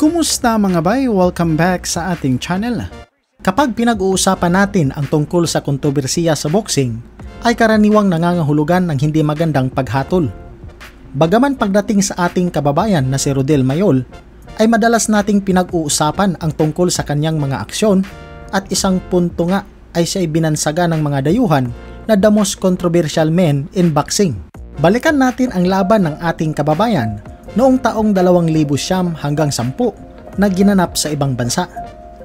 Kumusta mga bay? Welcome back sa ating channel. Kapag pinag-uusapan natin ang tungkol sa kontrobersiya sa boxing, ay karaniwang nangangahulugan ng hindi magandang paghatol. Bagaman pagdating sa ating kababayan na si Rodel Mayol, ay madalas nating pinag-uusapan ang tungkol sa kanyang mga aksyon at isang punto nga ay siya binansaga ng mga dayuhan na the most controversial men in boxing. Balikan natin ang laban ng ating kababayan noong taong 2000 hanggang 10 na ginanap sa ibang bansa.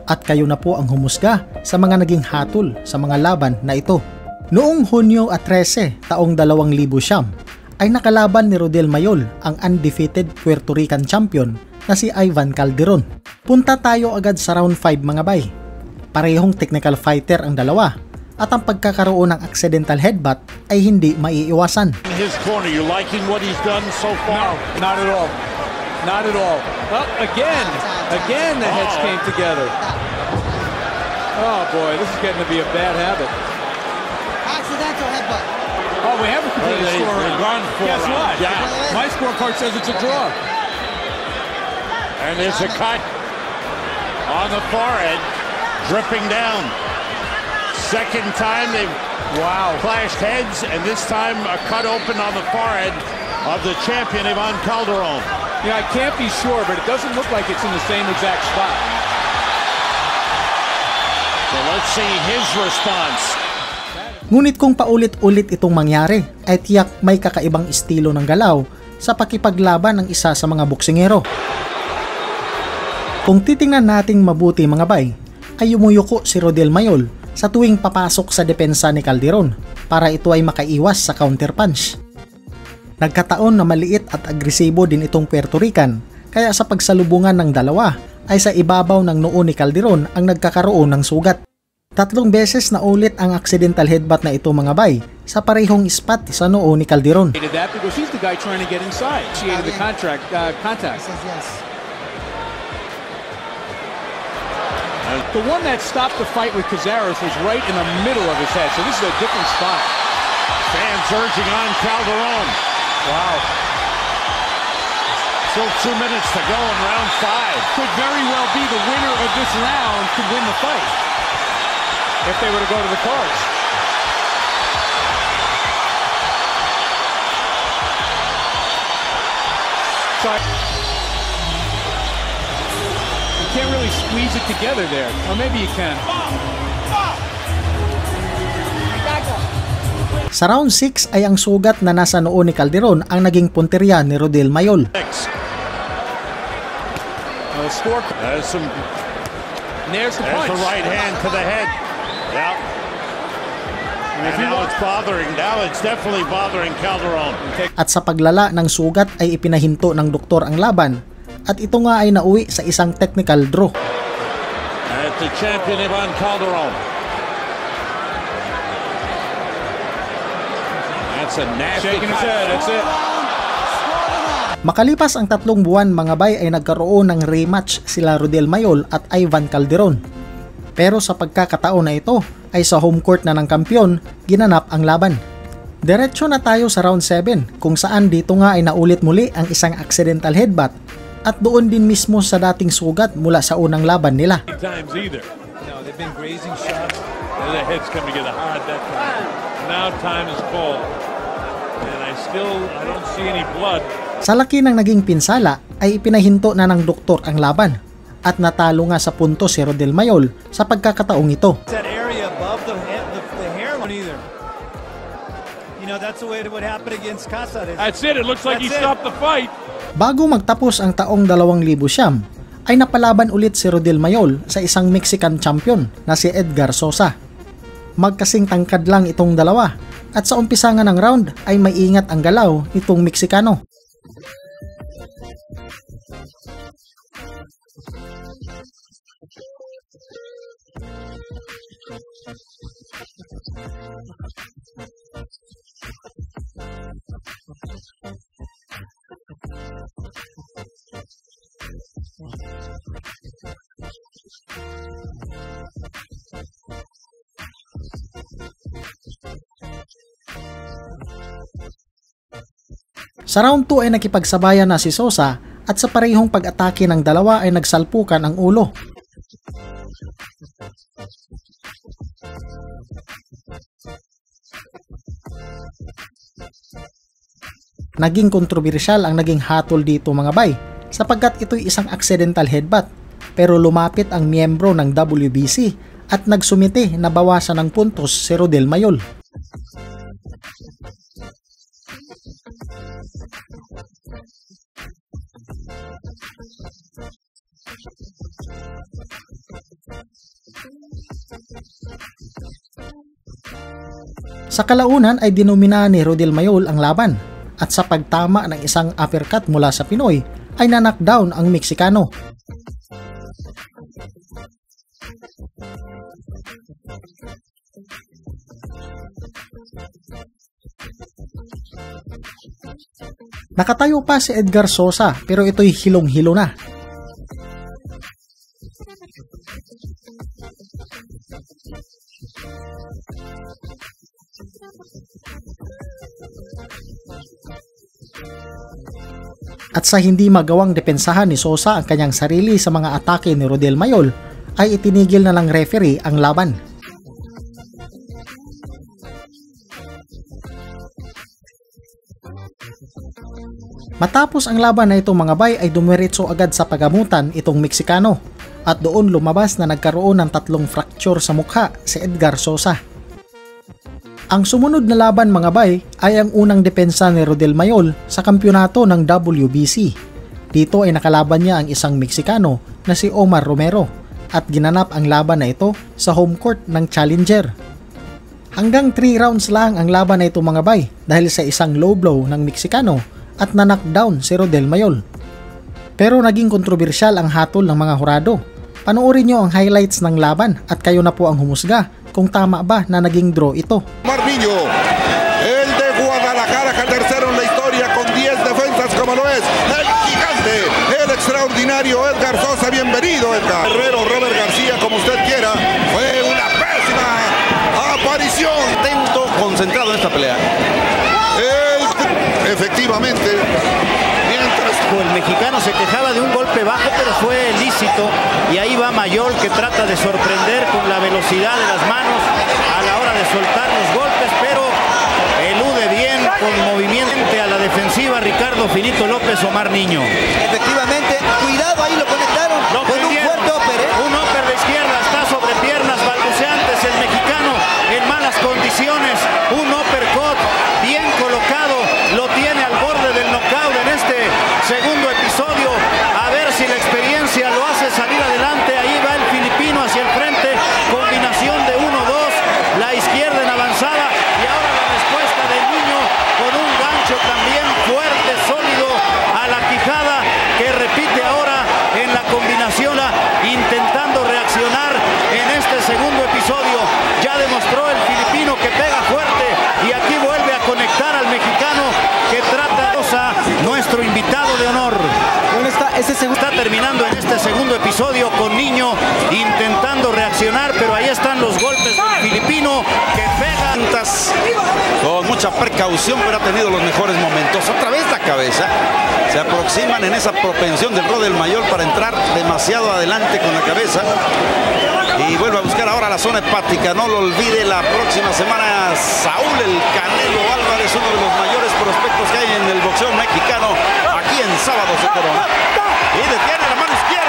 At kayo na po ang humusga sa mga naging hatol sa mga laban na ito. Noong Hunyo at 13 taong 2000 ay nakalaban ni Rodel Mayol ang undefeated Puerto Rican champion na si Ivan Calderon. Punta tayo agad sa round 5 mga bay. Parehong technical fighter ang dalawa at ang pagkakaroon ng accidental headbutt ay hindi maiiwasan. In his corner, you liking what he's done so far? No, not at all. Not at all. Oh, again, again the heads Oh. came together. Oh boy, this is getting to be a bad habit. Accidental headbutt. Oh, we haven't completed Well, they- score. Guess what? Yeah. My scorecard says it's a draw. And there's a cut on the forehead, dripping down. Second time they've Wow. clashed heads, and this time a cut open on the forehead of the champion Ivan Calderon. Yeah, I can't be sure, but it doesn't look like it's in the same exact spot. So let's see his response. Ngunit kung paulit-ulit itong mangyari, ay tiyak may kakaibang estilo ng galaw sa pakipaglaban ng isa sa mga boksingero. Kung titingnan nating mabuti mga bay, ay yumuyuko si Rodel Mayol sa tuwing papasok sa depensa ni Calderon para ito ay makaiwas sa counter punch. Nagkataon na maliit at agresibo din itong Puerto Rican, kaya sa pagsalubungan ng dalawa ay sa ibabaw ng noo ni Calderon ang nagkakaroon ng sugat. Tatlong beses na ulit ang accidental headbutt na ito mga bay sa parehong spot sa noo ni Calderon. That because he's the guy trying to get inside. Initiated the contract uh, contact. Says yes. The one that stopped the fight with Cazares was right in the middle of his head, so this is a different spot. Fans urging on Calderon. Wow. Still two minutes to go in round five. Could very well be the winner of this round could win the fight if they were to go to the cards. So I- you can't really squeeze it together there, or maybe you can. Sa round 6 ay ang sugat na nasa noo ni Calderon ang naging punteriya ni Rodel Mayol. Uh, score. There's some. There's the There's the right hand to the head. Yeah. And now it's bothering. Now it's definitely bothering Calderon. At sa paglala ng sugat ay ipinahinto ng doktor ang laban at ito nga ay nauwi sa isang technical draw. At the champion Ivan Calderon. That's a nasty Shaking his cut. head. That's it. Makalipas ang tatlong buwan mga bay ay nagkaroon ng rematch sila Rodel Mayol at Ivan Calderon. Pero sa pagkakataon na ito ay sa home court na ng kampyon, ginanap ang laban. Diretso na tayo sa round 7 kung saan dito nga ay naulit muli ang isang accidental headbutt at doon din mismo sa dating sugat mula sa unang laban nila. times either. No, they've been grazing shots. And the head's coming together hard that time. Now time is called. And I still, I don't see any blood. Sa laki ng naging pinsala ay ipinahinto na ng doktor ang laban at natalo nga sa punto si Rodel Mayol sa pagkakataong ito. that area above the, ha- the, the hairline either. You know, that's the way it would happen against Casares. That's it. It looks like he That's it. stopped the fight. Bago magtapos ang taong 2000 siyam, ay napalaban ulit si Rodel Mayol sa isang Mexican champion na si Edgar Sosa. Magkasing tangkad lang itong dalawa at sa umpisa nga ng round ay may ingat ang galaw nitong Meksikano. Sa round 2 ay nakipagsabayan na si Sosa at sa parehong pag-atake ng dalawa ay nagsalpukan ang ulo. Naging kontrobersyal ang naging hatol dito mga bay sapagkat ito'y isang accidental headbutt pero lumapit ang miyembro ng WBC at nagsumite na bawasan ng puntos si Rodel Mayol. Sa kalaunan ay dinomina ni Rodel Mayol ang laban at sa pagtama ng isang uppercut mula sa Pinoy ay nanakdown ang Meksikano. Nakatayo pa si Edgar Sosa pero ito'y hilong-hilo na. At sa hindi magawang depensahan ni Sosa ang kanyang sarili sa mga atake ni Rodel Mayol, ay itinigil na ng referee ang laban. Matapos ang laban na itong mga bay ay dumiretso agad sa pagamutan itong Meksikano at doon lumabas na nagkaroon ng tatlong fracture sa mukha si Edgar Sosa. Ang sumunod na laban mga bay ay ang unang depensa ni Rodel Mayol sa kampyonato ng WBC. Dito ay nakalaban niya ang isang Meksikano na si Omar Romero at ginanap ang laban na ito sa home court ng Challenger. Hanggang 3 rounds lang ang laban na ito mga bay dahil sa isang low blow ng Meksikano at na-knockdown si Rodel Mayol. Pero naging kontrobersyal ang hatol ng mga hurado. Panoorin nyo ang highlights ng laban at kayo na po ang humusga kung tama ba na naging draw ito. Marniño, el de Guadalajara, que tercero en la historia con 10 defensas como lo es, el gigante, el extraordinario Edgar Sosa, bienvenido Edgar. Herrero, Robert García, como usted quiera, fue una pésima aparición. Atento, concentrado en esta pelea. El, efectivamente, El mexicano se quejaba de un golpe bajo, pero fue lícito. Y ahí va Mayol que trata de sorprender con la velocidad de las manos a la hora de soltar los golpes, pero elude bien con movimiento a la defensiva Ricardo Finito López Omar Niño. Efectivamente, cuidado, ahí lo conectaron Lo con un prendieron. fuerte upper, ¿eh? Un upper de izquierda, está sobre piernas balbuceantes el mexicano en malas condiciones. Un uppercut bien colocado, lo tiene al borde del knockout en este segundo episodio. A ver si la experiencia lo hace salir adelante. Ahí va el filipino hacia el frente. Combinación de 1-2, la izquierda en avanzada. Y ahora la respuesta del niño con un gancho también fuerte, sólido a la quijada que repite ahora en la combinación intentando reaccionar en este segundo episodio. Ya demostró el filipino que pega fuerte y aquí vuelve a conectar al mexicano que trata a nuestro invitado de honor. Bueno, está, ese segundo Está terminando en este episodio con Niño intentando reaccionar, pero ahí están los golpes del filipino que pegan. Con mucha precaución, pero ha tenido los mejores momentos. Otra vez la cabeza. Se aproximan en esa propensión del Rodel Mayor para entrar demasiado adelante con la cabeza. Y vuelve a buscar ahora la zona hepática. No lo olvide la próxima semana. Saúl el Canelo Álvarez, uno de los mayores prospectos que hay en el boxeo mexicano. Aquí en Sábados de Corona. Y detiene la mano izquierda.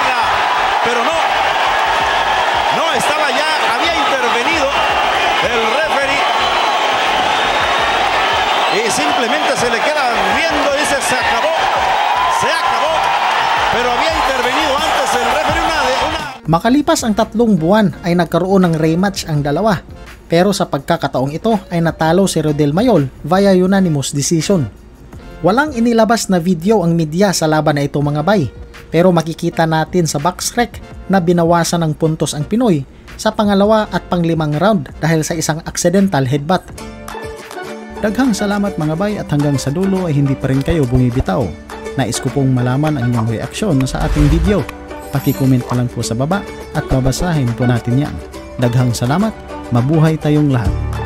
Makalipas ang tatlong buwan ay nagkaroon ng rematch ang dalawa. Pero sa pagkakataong ito ay natalo si Rodel Mayol via unanimous decision. Walang inilabas na video ang media sa laban na ito mga bay. Pero makikita natin sa boxrec na binawasan ng puntos ang Pinoy sa pangalawa at panglimang round dahil sa isang accidental headbutt. Daghang salamat mga bay at hanggang sa dulo ay hindi pa rin kayo bumibitaw. Nais ko pong malaman ang inyong reaksyon sa ating video. Paki-comment pa lang po sa baba at babasahin po natin yan. Daghang salamat, mabuhay tayong lahat.